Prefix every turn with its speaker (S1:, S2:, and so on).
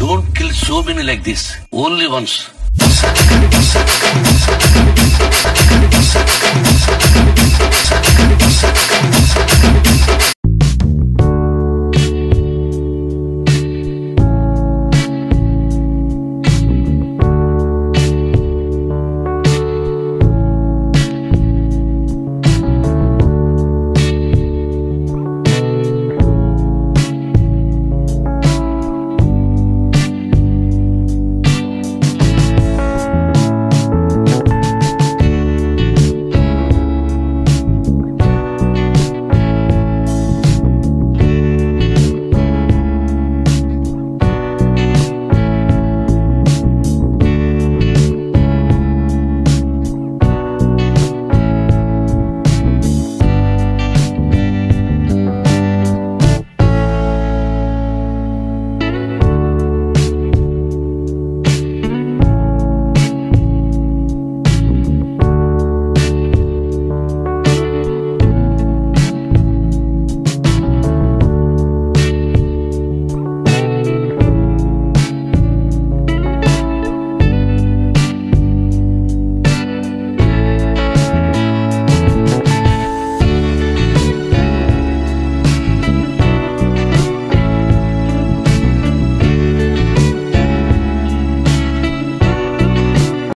S1: Don't kill so many like this. Only once.